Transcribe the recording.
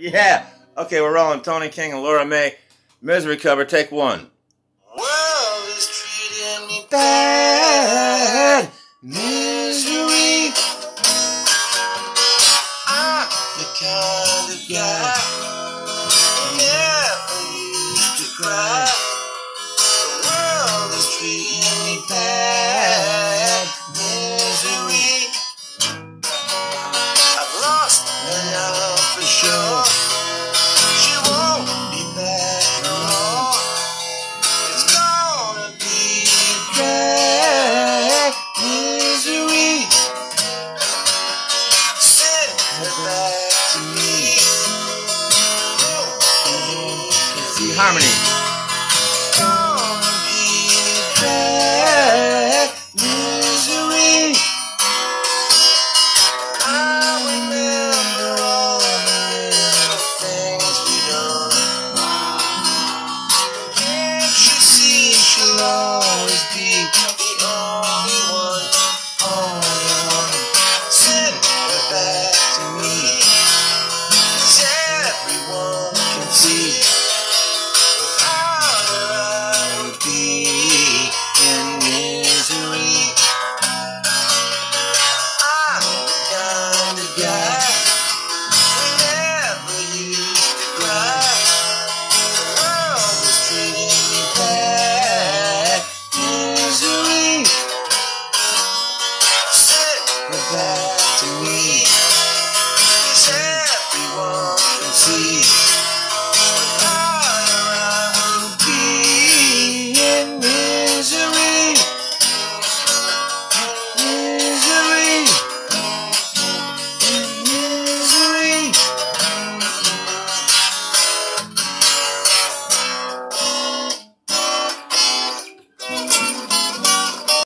Yeah. Okay, we're rolling Tony King and Laura May. Misery cover, take one. World is treating me bad. Misery. I'm the kind of guy harmony.